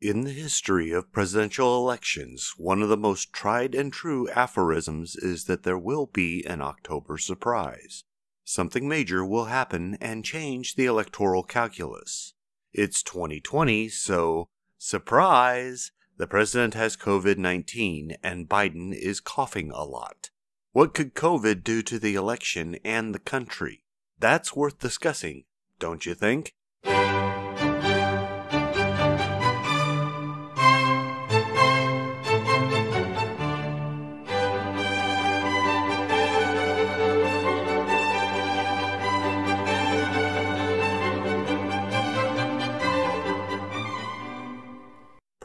In the history of presidential elections, one of the most tried and true aphorisms is that there will be an October surprise. Something major will happen and change the electoral calculus. It's 2020, so surprise! The president has COVID 19 and Biden is coughing a lot. What could COVID do to the election and the country? That's worth discussing, don't you think?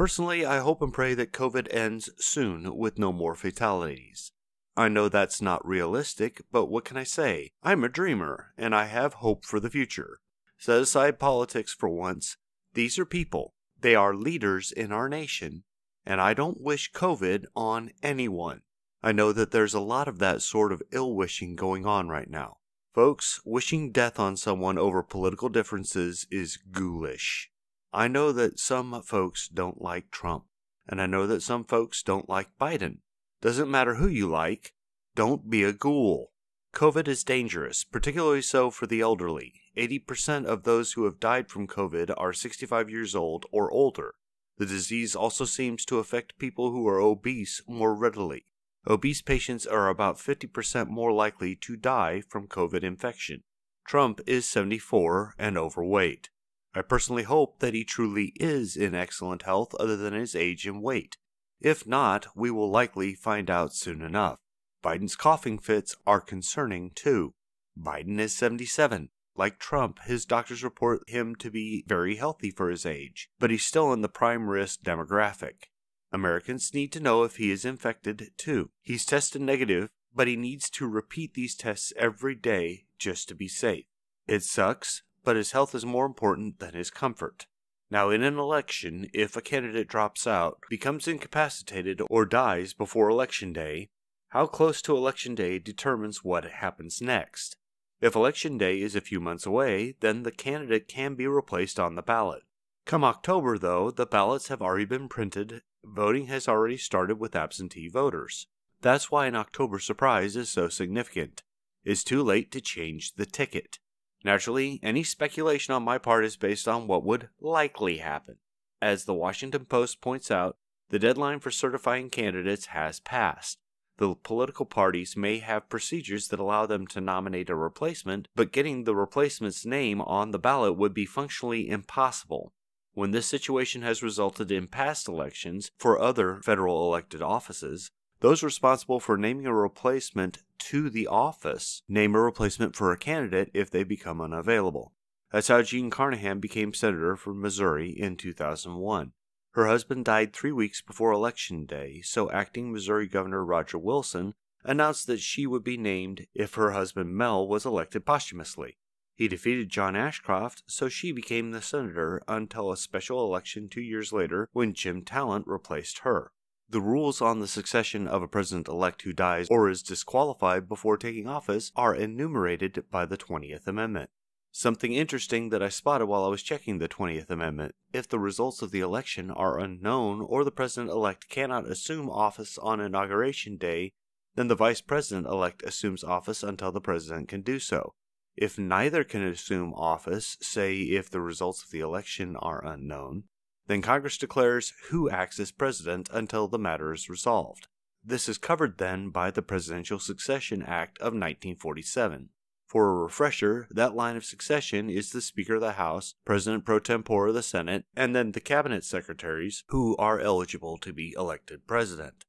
Personally, I hope and pray that COVID ends soon with no more fatalities. I know that's not realistic, but what can I say? I'm a dreamer, and I have hope for the future. Set aside politics for once. These are people. They are leaders in our nation, and I don't wish COVID on anyone. I know that there's a lot of that sort of ill wishing going on right now. Folks, wishing death on someone over political differences is ghoulish. I know that some folks don't like Trump, and I know that some folks don't like Biden. Doesn't matter who you like, don't be a ghoul. COVID is dangerous, particularly so for the elderly. 80% of those who have died from COVID are 65 years old or older. The disease also seems to affect people who are obese more readily. Obese patients are about 50% more likely to die from COVID infection. Trump is 74 and overweight. I personally hope that he truly is in excellent health other than his age and weight. If not, we will likely find out soon enough. Biden's coughing fits are concerning too. Biden is 77. Like Trump, his doctors report him to be very healthy for his age, but he's still in the prime risk demographic. Americans need to know if he is infected too. He's tested negative, but he needs to repeat these tests every day just to be safe. It sucks, but his health is more important than his comfort. Now, in an election, if a candidate drops out, becomes incapacitated, or dies before election day, how close to election day determines what happens next. If election day is a few months away, then the candidate can be replaced on the ballot. Come October, though, the ballots have already been printed, voting has already started with absentee voters. That's why an October surprise is so significant. It's too late to change the ticket. Naturally, any speculation on my part is based on what would likely happen. As the Washington Post points out, the deadline for certifying candidates has passed. The political parties may have procedures that allow them to nominate a replacement, but getting the replacement's name on the ballot would be functionally impossible. When this situation has resulted in past elections for other federal elected offices, those responsible for naming a replacement to the office name a replacement for a candidate if they become unavailable. That's how Jean Carnahan became senator from Missouri in 2001. Her husband died three weeks before Election Day, so acting Missouri Governor Roger Wilson announced that she would be named if her husband Mel was elected posthumously. He defeated John Ashcroft, so she became the senator until a special election two years later when Jim Talent replaced her. The rules on the succession of a president elect who dies or is disqualified before taking office are enumerated by the 20th Amendment. Something interesting that I spotted while I was checking the 20th Amendment if the results of the election are unknown or the president elect cannot assume office on Inauguration Day, then the vice president elect assumes office until the president can do so. If neither can assume office, say if the results of the election are unknown, then Congress declares who acts as president until the matter is resolved. This is covered then by the Presidential Succession Act of 1947. For a refresher, that line of succession is the Speaker of the House, President pro tempore of the Senate, and then the Cabinet Secretaries, who are eligible to be elected President.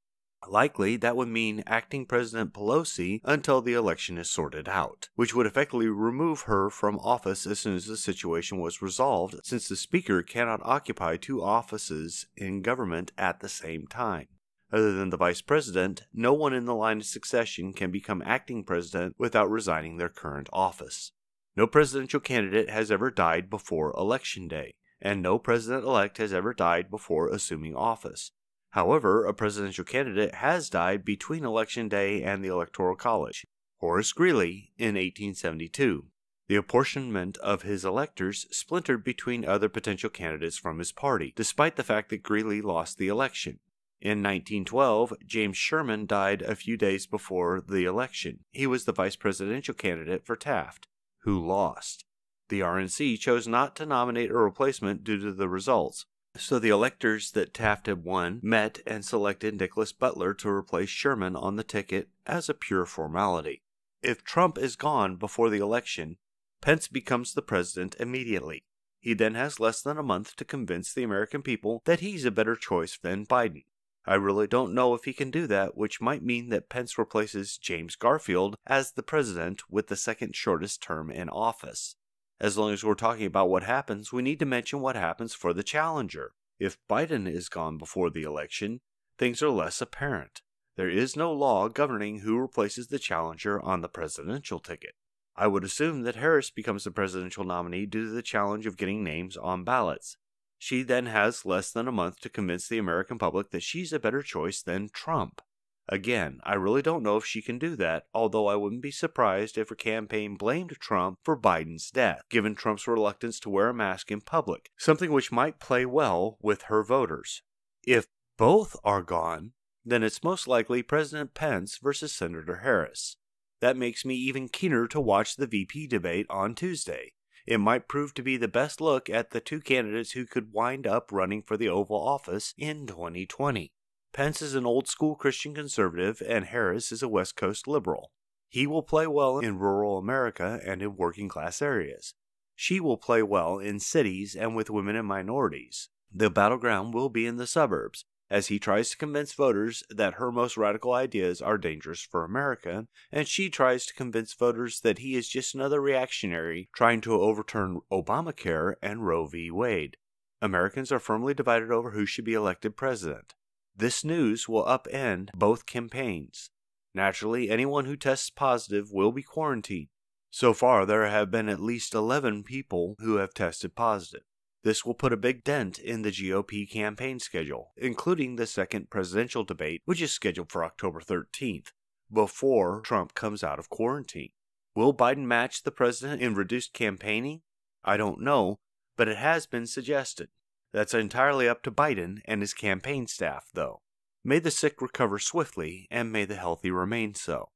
Likely, that would mean acting President Pelosi until the election is sorted out, which would effectively remove her from office as soon as the situation was resolved, since the Speaker cannot occupy two offices in government at the same time. Other than the Vice President, no one in the line of succession can become acting President without resigning their current office. No presidential candidate has ever died before Election Day, and no President elect has ever died before assuming office. However, a presidential candidate has died between Election Day and the Electoral College Horace Greeley in 1872. The apportionment of his electors splintered between other potential candidates from his party, despite the fact that Greeley lost the election. In 1912, James Sherman died a few days before the election. He was the vice presidential candidate for Taft, who lost. The RNC chose not to nominate a replacement due to the results, so the electors that Taft had won met and selected Nicholas Butler to replace Sherman on the ticket as a pure formality. If Trump is gone before the election, Pence becomes the president immediately. He then has less than a month to convince the American people that he's a better choice than Biden. I really don't know if he can do that, which might mean that Pence replaces James Garfield as the president with the second shortest term in office. As long as we're talking about what happens, we need to mention what happens for the challenger. If Biden is gone before the election, things are less apparent. There is no law governing who replaces the challenger on the presidential ticket. I would assume that Harris becomes the presidential nominee due to the challenge of getting names on ballots. She then has less than a month to convince the American public that she's a better choice than Trump. Again, I really don't know if she can do that, although I wouldn't be surprised if her campaign blamed Trump for Biden's death, given Trump's reluctance to wear a mask in public, something which might play well with her voters. If both are gone, then it's most likely President Pence versus Senator Harris. That makes me even keener to watch the VP debate on Tuesday. It might prove to be the best look at the two candidates who could wind up running for the Oval Office in 2020. Pence is an old school Christian conservative, and Harris is a West Coast liberal. He will play well in rural America and in working class areas. She will play well in cities and with women and minorities. The battleground will be in the suburbs, as he tries to convince voters that her most radical ideas are dangerous for America, and she tries to convince voters that he is just another reactionary trying to overturn Obamacare and Roe v. Wade. Americans are firmly divided over who should be elected president. This news will upend both campaigns. Naturally, anyone who tests positive will be quarantined. So far, there have been at least 11 people who have tested positive. This will put a big dent in the GOP campaign schedule, including the second presidential debate, which is scheduled for October 13th, before Trump comes out of quarantine. Will Biden match the president in reduced campaigning? I don't know, but it has been suggested. That's entirely up to Biden and his campaign staff, though. May the sick recover swiftly, and may the healthy remain so.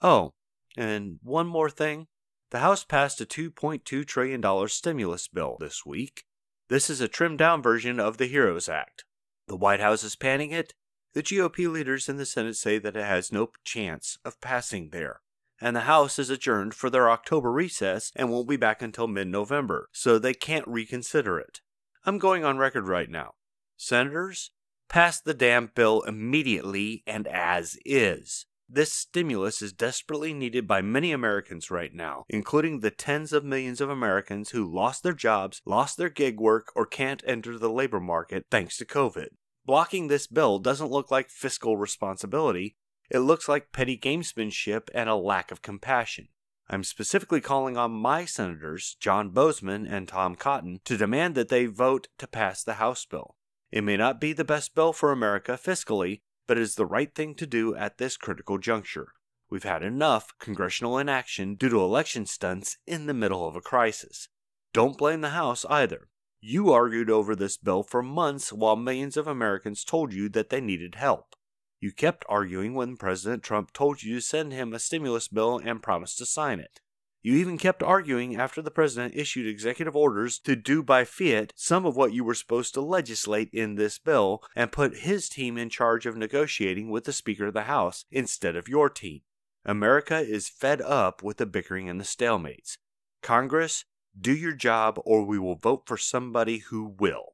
Oh, and one more thing. The House passed a $2.2 trillion stimulus bill this week. This is a trimmed down version of the HEROES Act. The White House is panning it. The GOP leaders in the Senate say that it has no chance of passing there. And the House is adjourned for their October recess and won't be back until mid November, so they can't reconsider it. I'm going on record right now. Senators, pass the damn bill immediately and as is. This stimulus is desperately needed by many Americans right now, including the tens of millions of Americans who lost their jobs, lost their gig work, or can't enter the labor market thanks to COVID. Blocking this bill doesn't look like fiscal responsibility, it looks like petty gamesmanship and a lack of compassion. I'm specifically calling on my senators, John Boozman and Tom Cotton, to demand that they vote to pass the House bill. It may not be the best bill for America fiscally, but it is the right thing to do at this critical juncture. We've had enough congressional inaction due to election stunts in the middle of a crisis. Don't blame the House either. You argued over this bill for months while millions of Americans told you that they needed help. You kept arguing when President Trump told you to send him a stimulus bill and promised to sign it. You even kept arguing after the president issued executive orders to do by fiat some of what you were supposed to legislate in this bill and put his team in charge of negotiating with the Speaker of the House instead of your team. America is fed up with the bickering and the stalemates. Congress, do your job or we will vote for somebody who will.